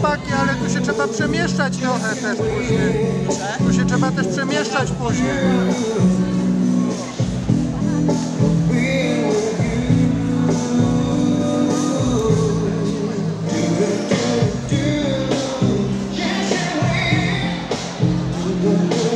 chłopaki, ale tu się trzeba przemieszczać trochę też później. Tu się trzeba też przemieszczać później. Thank